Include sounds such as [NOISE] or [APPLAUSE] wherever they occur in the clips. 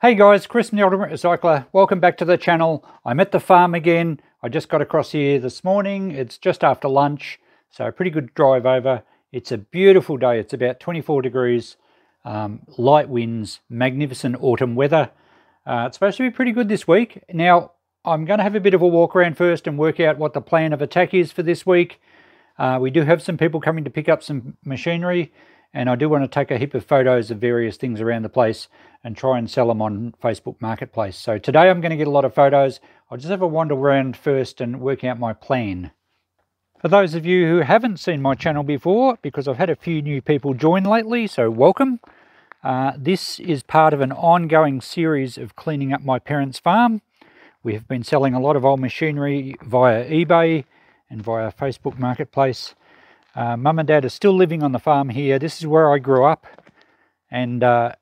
Hey guys, Chris from the Ultimate Recycler. Welcome back to the channel. I'm at the farm again. I just got across here this morning. It's just after lunch, so a pretty good drive over. It's a beautiful day. It's about 24 degrees, um, light winds, magnificent autumn weather. Uh, it's supposed to be pretty good this week. Now, I'm going to have a bit of a walk around first and work out what the plan of attack is for this week. Uh, we do have some people coming to pick up some machinery and I do want to take a heap of photos of various things around the place and try and sell them on Facebook Marketplace. So today I'm going to get a lot of photos. I'll just have a wander around first and work out my plan. For those of you who haven't seen my channel before, because I've had a few new people join lately, so welcome. Uh, this is part of an ongoing series of cleaning up my parents' farm. We have been selling a lot of old machinery via eBay and via Facebook Marketplace. Uh, Mum and Dad are still living on the farm here. This is where I grew up. And uh,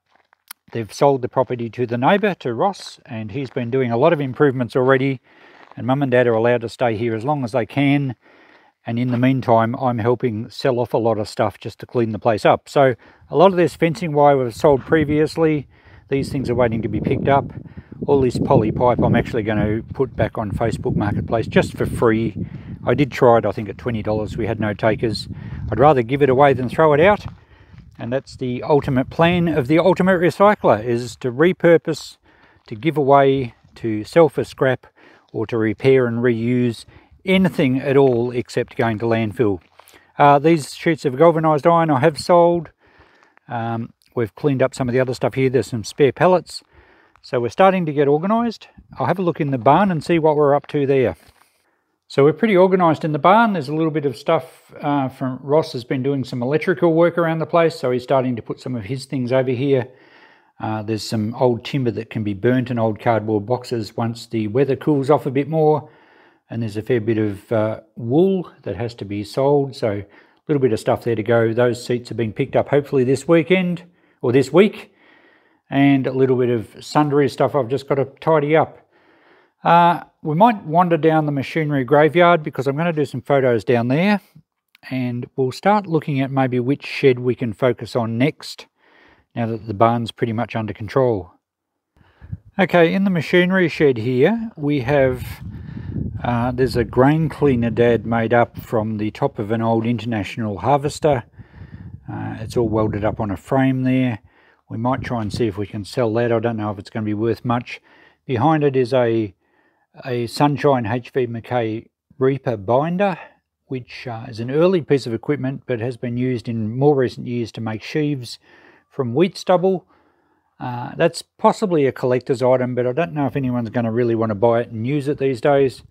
they've sold the property to the neighbour, to Ross. And he's been doing a lot of improvements already. And Mum and Dad are allowed to stay here as long as they can. And in the meantime, I'm helping sell off a lot of stuff just to clean the place up. So a lot of this fencing wire was sold previously. These things are waiting to be picked up. All this poly pipe I'm actually going to put back on Facebook Marketplace just for free I did try it, I think, at $20. We had no takers. I'd rather give it away than throw it out. And that's the ultimate plan of the ultimate recycler, is to repurpose, to give away, to sell for scrap, or to repair and reuse anything at all except going to landfill. Uh, these sheets of galvanised iron I have sold. Um, we've cleaned up some of the other stuff here. There's some spare pellets. So we're starting to get organised. I'll have a look in the barn and see what we're up to there. So we're pretty organised in the barn. There's a little bit of stuff uh, from Ross has been doing some electrical work around the place, so he's starting to put some of his things over here. Uh, there's some old timber that can be burnt in old cardboard boxes once the weather cools off a bit more. And there's a fair bit of uh, wool that has to be sold, so a little bit of stuff there to go. Those seats are being picked up hopefully this weekend or this week. And a little bit of sundry stuff I've just got to tidy up. We might wander down the machinery graveyard because I'm going to do some photos down there and we'll start looking at maybe which shed we can focus on next now that the barn's pretty much under control. Okay, in the machinery shed here we have, uh, there's a grain cleaner dad made up from the top of an old international harvester. Uh, it's all welded up on a frame there. We might try and see if we can sell that. I don't know if it's going to be worth much. Behind it is a a Sunshine HV McKay Reaper binder, which uh, is an early piece of equipment but has been used in more recent years to make sheaves from wheat stubble. Uh, that's possibly a collector's item, but I don't know if anyone's going to really want to buy it and use it these days.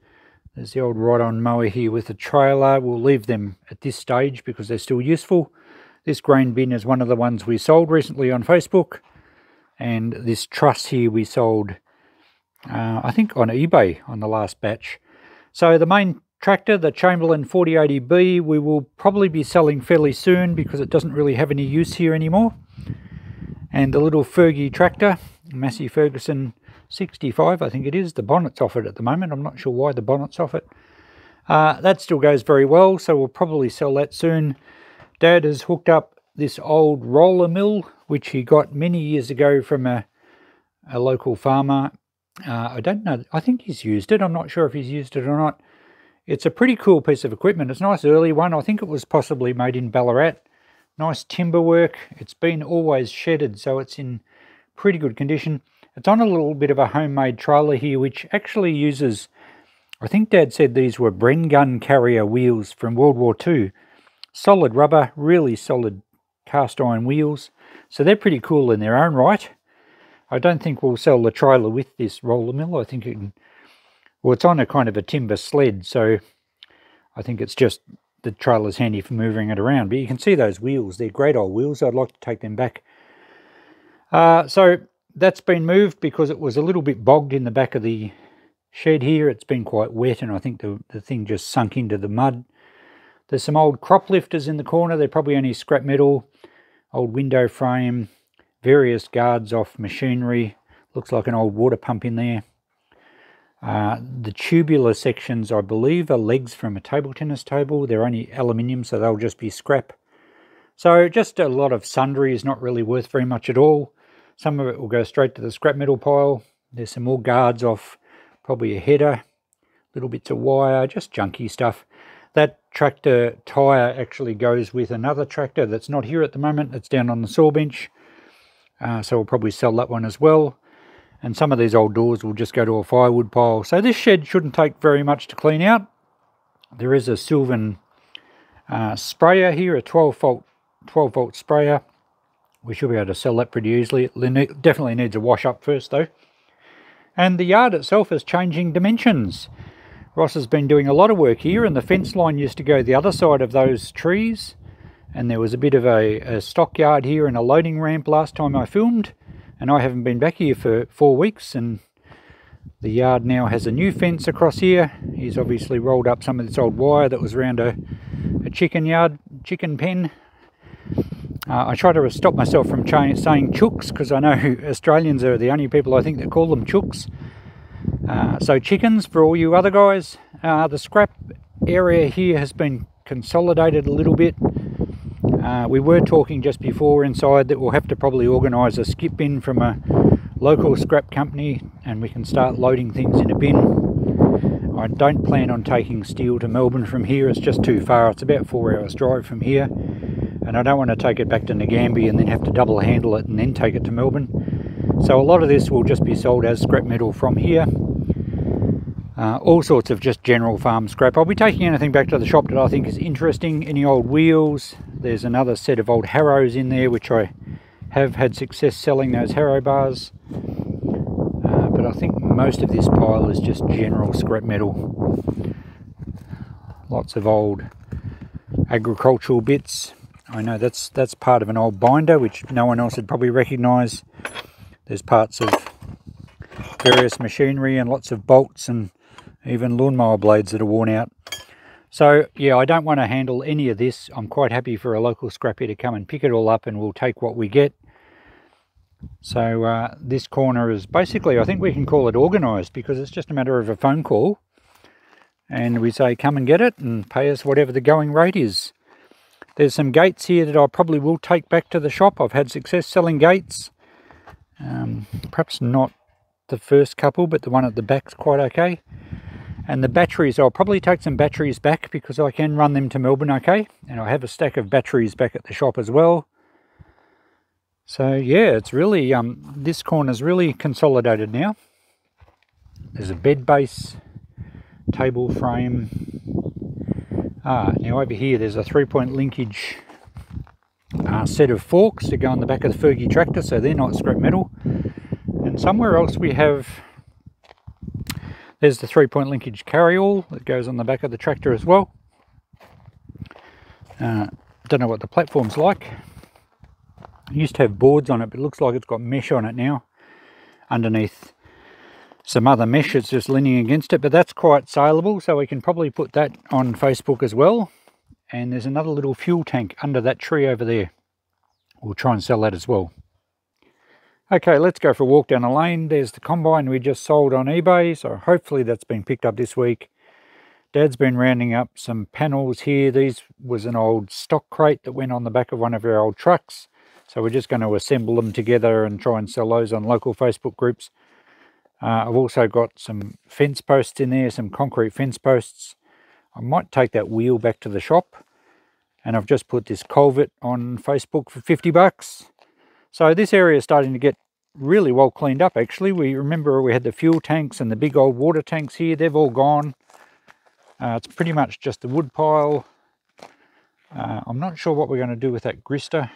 There's the old ride-on mower here with a trailer. We'll leave them at this stage because they're still useful. This grain bin is one of the ones we sold recently on Facebook. And this truss here we sold uh, I think on eBay on the last batch. So the main tractor, the Chamberlain 4080B, we will probably be selling fairly soon because it doesn't really have any use here anymore. And the little Fergie tractor, Massey Ferguson 65, I think it is. The bonnet's off it at the moment. I'm not sure why the bonnet's off it. Uh, that still goes very well, so we'll probably sell that soon. Dad has hooked up this old roller mill, which he got many years ago from a, a local farmer uh, I don't know. I think he's used it. I'm not sure if he's used it or not. It's a pretty cool piece of equipment. It's a nice early one. I think it was possibly made in Ballarat. Nice timber work. It's been always shedded, so it's in pretty good condition. It's on a little bit of a homemade trailer here, which actually uses, I think Dad said these were Bren gun carrier wheels from World War II. Solid rubber, really solid cast iron wheels. So they're pretty cool in their own right. I don't think we'll sell the trailer with this roller mill. I think it can, well, it's on a kind of a timber sled, so I think it's just the trailer's handy for moving it around. But you can see those wheels. They're great old wheels. I'd like to take them back. Uh, so that's been moved because it was a little bit bogged in the back of the shed here. It's been quite wet and I think the, the thing just sunk into the mud. There's some old crop lifters in the corner. They're probably only scrap metal. Old window frame various guards off machinery. Looks like an old water pump in there. Uh, the tubular sections, I believe, are legs from a table tennis table. They're only aluminium, so they'll just be scrap. So just a lot of sundry is not really worth very much at all. Some of it will go straight to the scrap metal pile. There's some more guards off, probably a header, little bits of wire, just junky stuff. That tractor tyre actually goes with another tractor that's not here at the moment. It's down on the saw bench. Uh, so we'll probably sell that one as well. And some of these old doors will just go to a firewood pile. So this shed shouldn't take very much to clean out. There is a Silvan uh, sprayer here, a 12 volt, 12 volt sprayer. We should be able to sell that pretty easily. It definitely needs a wash up first though. And the yard itself is changing dimensions. Ross has been doing a lot of work here and the fence line used to go the other side of those trees and there was a bit of a, a stockyard here and a loading ramp last time I filmed and I haven't been back here for four weeks and the yard now has a new fence across here. He's obviously rolled up some of this old wire that was around a, a chicken yard, chicken pen. Uh, I try to stop myself from saying chooks because I know [LAUGHS] Australians are the only people I think that call them chooks. Uh, so chickens for all you other guys. Uh, the scrap area here has been consolidated a little bit. Uh, we were talking just before inside that we'll have to probably organise a skip bin from a local scrap company and we can start loading things in a bin. I don't plan on taking steel to Melbourne from here, it's just too far. It's about four hours drive from here and I don't want to take it back to Nagambie and then have to double handle it and then take it to Melbourne. So a lot of this will just be sold as scrap metal from here uh, all sorts of just general farm scrap. I'll be taking anything back to the shop that I think is interesting. Any old wheels. There's another set of old harrows in there, which I have had success selling those harrow bars. Uh, but I think most of this pile is just general scrap metal. Lots of old agricultural bits. I know that's that's part of an old binder, which no one else would probably recognise. There's parts of various machinery and lots of bolts and even lawnmower blades that are worn out. So yeah, I don't want to handle any of this. I'm quite happy for a local scrappy to come and pick it all up and we'll take what we get. So uh, this corner is basically, I think we can call it organised because it's just a matter of a phone call. And we say, come and get it and pay us whatever the going rate is. There's some gates here that I probably will take back to the shop. I've had success selling gates. Um, perhaps not the first couple, but the one at the back's quite okay. And the batteries, I'll probably take some batteries back because I can run them to Melbourne okay. And I have a stack of batteries back at the shop as well. So yeah, it's really, um, this corner's really consolidated now. There's a bed base, table frame. Ah, now over here there's a three-point linkage uh, set of forks to go on the back of the Fergie tractor, so they're not scrap metal. And somewhere else we have there's the three-point linkage carry-all that goes on the back of the tractor as well. Uh, don't know what the platform's like. It used to have boards on it, but it looks like it's got mesh on it now. Underneath some other mesh that's just leaning against it, but that's quite saleable, so we can probably put that on Facebook as well. And there's another little fuel tank under that tree over there. We'll try and sell that as well. Okay, let's go for a walk down the lane. There's the combine we just sold on eBay, so hopefully that's been picked up this week. Dad's been rounding up some panels here. These was an old stock crate that went on the back of one of our old trucks. So we're just going to assemble them together and try and sell those on local Facebook groups. Uh, I've also got some fence posts in there, some concrete fence posts. I might take that wheel back to the shop. And I've just put this culvert on Facebook for 50 bucks. So this area is starting to get really well cleaned up actually. We remember we had the fuel tanks and the big old water tanks here. They've all gone. Uh, it's pretty much just the wood pile. Uh, I'm not sure what we're going to do with that grister.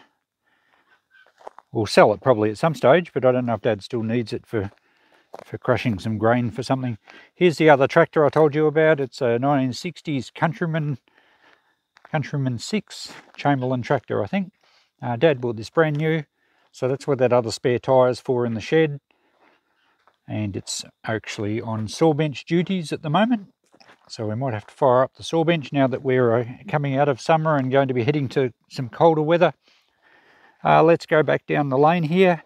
We'll sell it probably at some stage, but I don't know if Dad still needs it for for crushing some grain for something. Here's the other tractor I told you about. It's a 1960s Countryman Countryman 6 Chamberlain tractor, I think. Uh, Dad bought this brand new. So that's what that other spare tyre is for in the shed. And it's actually on saw bench duties at the moment. So we might have to fire up the saw bench now that we're uh, coming out of summer and going to be heading to some colder weather. Uh, let's go back down the lane here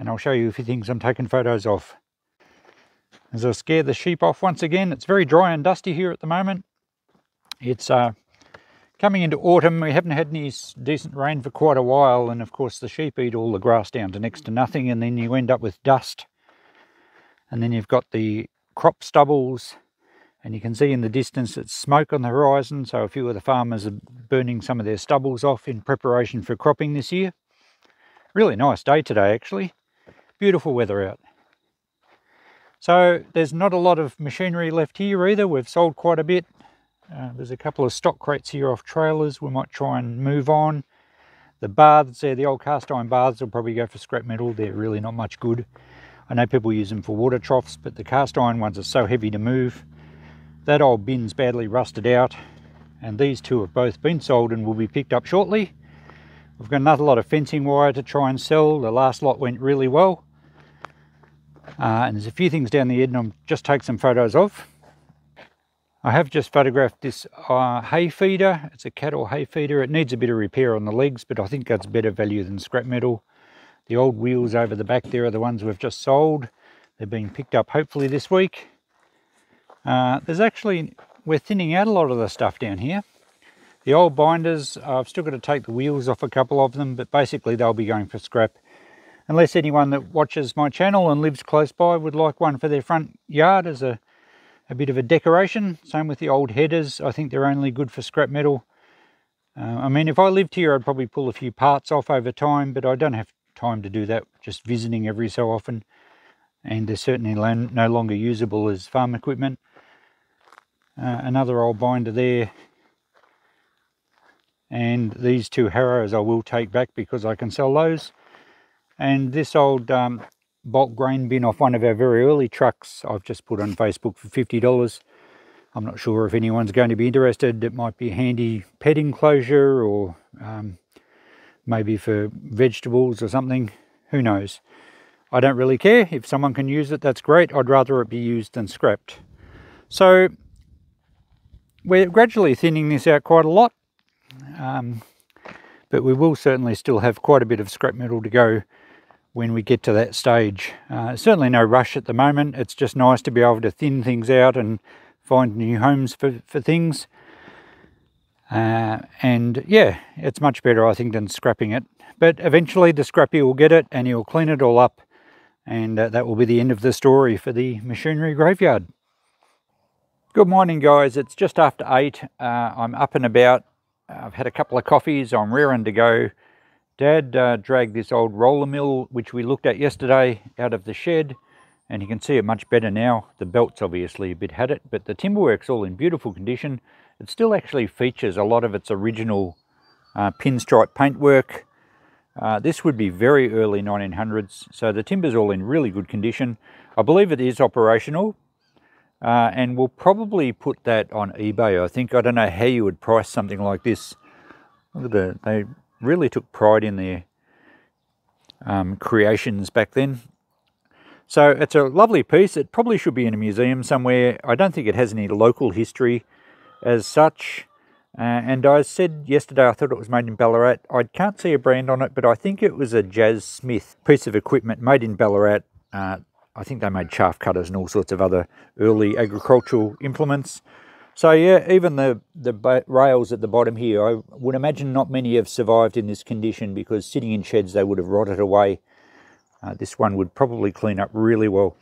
and I'll show you a few things I'm taking photos of. As I scare the sheep off once again, it's very dry and dusty here at the moment. It's uh, coming into autumn, we haven't had any decent rain for quite a while, and of course the sheep eat all the grass down to next to nothing, and then you end up with dust. And then you've got the crop stubbles, and you can see in the distance it's smoke on the horizon, so a few of the farmers are burning some of their stubbles off in preparation for cropping this year. Really nice day today, actually. Beautiful weather out. So there's not a lot of machinery left here either. We've sold quite a bit. Uh, there's a couple of stock crates here off trailers. We might try and move on. The baths there, the old cast iron baths will probably go for scrap metal. They're really not much good. I know people use them for water troughs, but the cast iron ones are so heavy to move. That old bin's badly rusted out, and these two have both been sold and will be picked up shortly. We've got another lot of fencing wire to try and sell. The last lot went really well. Uh, and there's a few things down the end I'll just take some photos of. I have just photographed this uh, hay feeder. It's a cattle hay feeder. It needs a bit of repair on the legs, but I think that's better value than scrap metal. The old wheels over the back there are the ones we've just sold. They're being picked up hopefully this week. Uh, there's actually, we're thinning out a lot of the stuff down here. The old binders, I've still got to take the wheels off a couple of them, but basically they'll be going for scrap. Unless anyone that watches my channel and lives close by would like one for their front yard as a a bit of a decoration. Same with the old headers. I think they're only good for scrap metal. Uh, I mean, if I lived here, I'd probably pull a few parts off over time, but I don't have time to do that, just visiting every so often. And they're certainly no longer usable as farm equipment. Uh, another old binder there. And these two harrows I will take back because I can sell those. And this old um, bulk grain bin off one of our very early trucks I've just put on Facebook for $50. I'm not sure if anyone's going to be interested. It might be handy pet enclosure or um, maybe for vegetables or something. Who knows? I don't really care. If someone can use it, that's great. I'd rather it be used than scrapped. So we're gradually thinning this out quite a lot. Um, but we will certainly still have quite a bit of scrap metal to go when we get to that stage. Uh, certainly no rush at the moment. It's just nice to be able to thin things out and find new homes for, for things. Uh, and yeah, it's much better, I think, than scrapping it. But eventually the scrappy will get it and he'll clean it all up. And uh, that will be the end of the story for the machinery graveyard. Good morning, guys. It's just after 8. Uh, I'm up and about. I've had a couple of coffees. I'm raring to go. Dad uh, dragged this old roller mill, which we looked at yesterday, out of the shed, and you can see it much better now. The belt's obviously a bit had it, but the timberwork's all in beautiful condition. It still actually features a lot of its original uh, pinstripe paintwork. Uh, this would be very early 1900s, so the timber's all in really good condition. I believe it is operational, uh, and we'll probably put that on eBay, I think. I don't know how you would price something like this. Look at the, they really took pride in their um, creations back then. So it's a lovely piece. It probably should be in a museum somewhere. I don't think it has any local history as such. Uh, and I said yesterday I thought it was made in Ballarat. I can't see a brand on it, but I think it was a Jazz Smith piece of equipment made in Ballarat. Uh, I think they made chaff cutters and all sorts of other early agricultural implements. So yeah, even the, the rails at the bottom here, I would imagine not many have survived in this condition because sitting in sheds they would have rotted away. Uh, this one would probably clean up really well.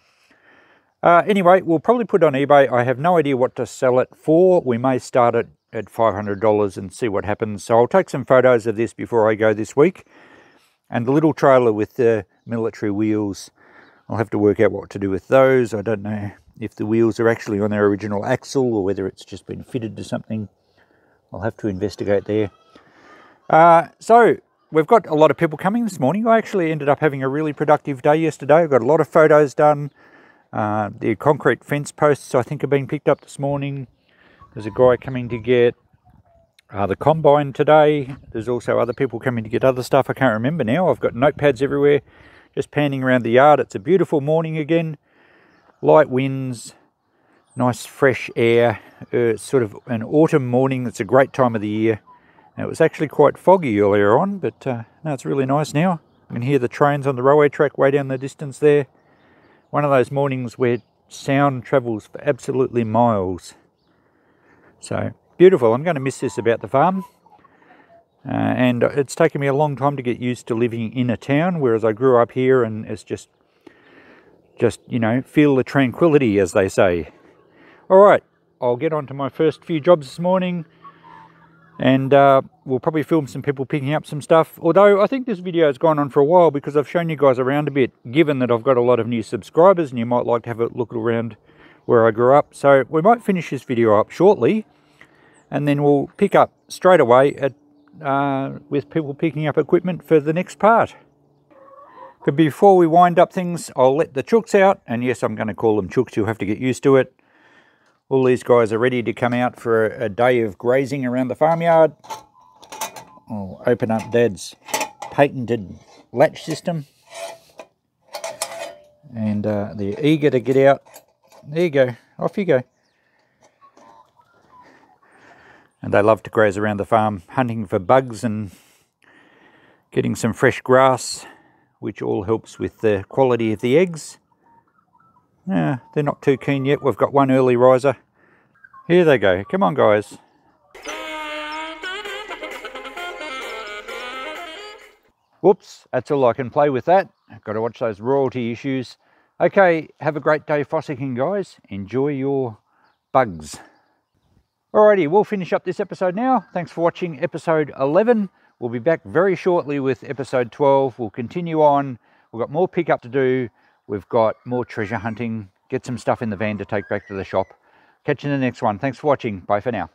Uh, anyway, we'll probably put on eBay. I have no idea what to sell it for. We may start it at $500 and see what happens. So I'll take some photos of this before I go this week. And the little trailer with the military wheels, I'll have to work out what to do with those. I don't know if the wheels are actually on their original axle or whether it's just been fitted to something. I'll have to investigate there. Uh, so we've got a lot of people coming this morning. I actually ended up having a really productive day yesterday. I got a lot of photos done. Uh, the concrete fence posts I think have been picked up this morning. There's a guy coming to get uh, the combine today. There's also other people coming to get other stuff. I can't remember now. I've got notepads everywhere. Just panning around the yard. It's a beautiful morning again light winds, nice fresh air, uh, sort of an autumn morning. It's a great time of the year. It was actually quite foggy earlier on, but uh, it's really nice now. I can hear the trains on the railway track way down the distance there. One of those mornings where sound travels for absolutely miles. So beautiful. I'm going to miss this about the farm. Uh, and it's taken me a long time to get used to living in a town, whereas I grew up here and it's just, just, you know, feel the tranquility, as they say. All right, I'll get on to my first few jobs this morning and uh, we'll probably film some people picking up some stuff. Although I think this video has gone on for a while because I've shown you guys around a bit, given that I've got a lot of new subscribers and you might like to have a look around where I grew up. So we might finish this video up shortly and then we'll pick up straight away at, uh, with people picking up equipment for the next part. But before we wind up things, I'll let the chooks out. And yes, I'm going to call them chooks. You'll have to get used to it. All these guys are ready to come out for a day of grazing around the farmyard. I'll open up Dad's patented latch system. And uh, they're eager to get out. There you go. Off you go. And they love to graze around the farm, hunting for bugs and getting some fresh grass, which all helps with the quality of the eggs. Yeah, they're not too keen yet. We've got one early riser. Here they go. Come on, guys. Whoops, that's all I can play with that. Got to watch those royalty issues. Okay, have a great day fossicking, guys. Enjoy your bugs. Alrighty, we'll finish up this episode now. Thanks for watching episode 11. We'll be back very shortly with episode 12. We'll continue on. We've got more pickup to do. We've got more treasure hunting, get some stuff in the van to take back to the shop. Catch you in the next one. Thanks for watching. Bye for now.